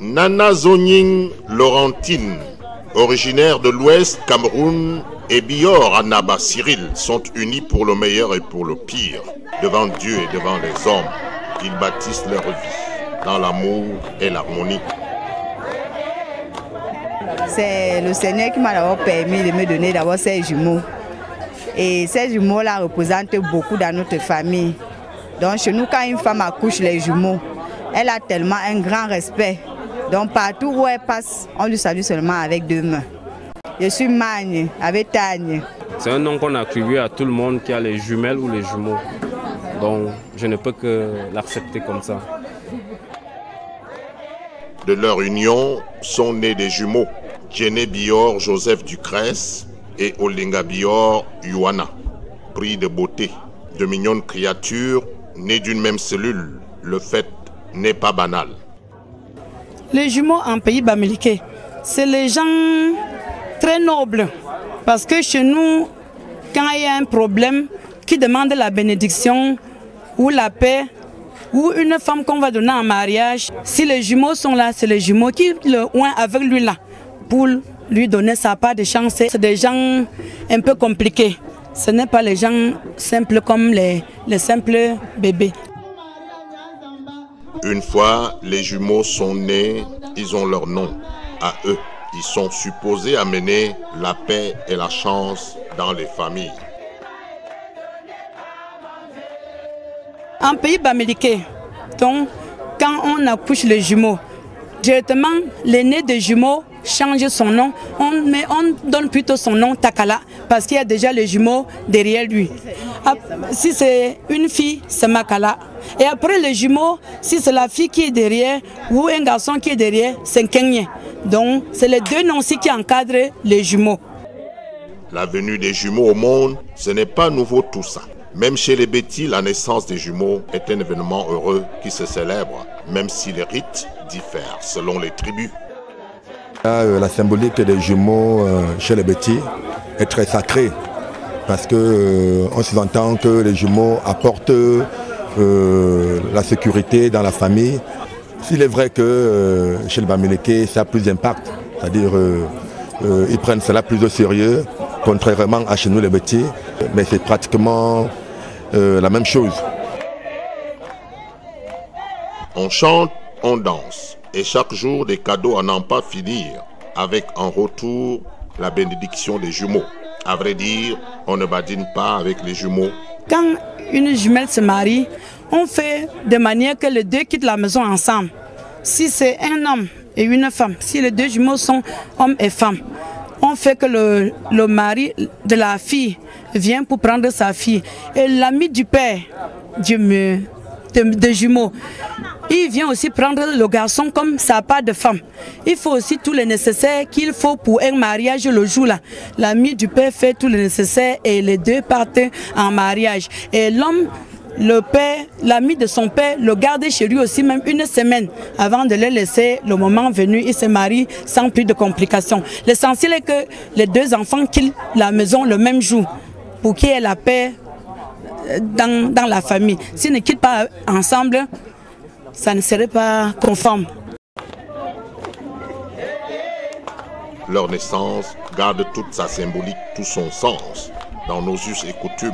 Nana Zonying Laurentine, originaire de l'Ouest Cameroun, et Bior Anaba Cyril sont unis pour le meilleur et pour le pire. Devant Dieu et devant les hommes, ils bâtissent leur vie dans l'amour et l'harmonie. C'est le Seigneur qui m'a d'abord permis de me donner d'abord ces jumeaux. Et ces jumeaux-là représentent beaucoup dans notre famille. Donc chez nous, quand une femme accouche les jumeaux, elle a tellement un grand respect. Donc partout où elle passe, on lui salue seulement avec deux mains. Je suis Magne, avec Tagne. C'est un nom qu'on attribue à tout le monde qui a les jumelles ou les jumeaux. Donc je ne peux que l'accepter comme ça. De leur union sont nés des jumeaux, Djene Bior Joseph Ducresse et Olinga Bior Yuana. Prix de beauté, de mignonnes créatures nées d'une même cellule. Le fait n'est pas banal. Les jumeaux en pays bamiliqué, c'est les gens très nobles. Parce que chez nous, quand il y a un problème qui demande la bénédiction ou la paix, ou une femme qu'on va donner en mariage, si les jumeaux sont là, c'est les jumeaux qui le ont avec lui là pour lui donner sa part de chance. C'est des gens un peu compliqués. Ce n'est pas les gens simples comme les, les simples bébés. Une fois les jumeaux sont nés, ils ont leur nom à eux. Ils sont supposés amener la paix et la chance dans les familles. En pays bamiliqué, donc, quand on accouche les jumeaux, directement l'aîné des jumeaux change son nom, mais on donne plutôt son nom Takala parce qu'il y a déjà les jumeaux derrière lui. Si c'est une fille, c'est Makala. Et après les jumeaux, si c'est la fille qui est derrière ou un garçon qui est derrière, c'est Kenye. Donc c'est les deux noms qui encadrent les jumeaux. La venue des jumeaux au monde, ce n'est pas nouveau tout ça. Même chez les bêtis, la naissance des jumeaux est un événement heureux qui se célèbre, même si les rites diffèrent selon les tribus. La symbolique des jumeaux chez les bêtis est très sacrée parce que on s'entend que les jumeaux apportent la sécurité dans la famille. S'il est vrai que chez le Bamileke, ça a plus d'impact, c'est-à-dire ils prennent cela plus au sérieux, contrairement à chez nous les bêtis, mais c'est pratiquement la même chose. On chante, on danse, et chaque jour des cadeaux à n'en pas finir, avec en retour la bénédiction des jumeaux. À vrai dire, on ne badine pas avec les jumeaux. Quand une jumelle se marie, on fait de manière que les deux quittent la maison ensemble. Si c'est un homme et une femme, si les deux jumeaux sont hommes et femmes, on fait que le, mari de la fille vient pour prendre sa fille. Et l'ami du père, me, de, de, jumeaux, il vient aussi prendre le garçon comme sa part de femme. Il faut aussi tout le nécessaire qu'il faut pour un mariage le jour-là. L'ami du père fait tout le nécessaire et les deux partent en mariage. Et l'homme le père, l'ami de son père, le garde chez lui aussi même une semaine avant de le laisser. Le moment venu, il se marie sans plus de complications. L'essentiel est que les deux enfants quittent la maison le même jour pour qu'il y ait la paix dans, dans la famille. S'ils ne quittent pas ensemble, ça ne serait pas conforme. Leur naissance garde toute sa symbolique, tout son sens dans nos us et coutumes.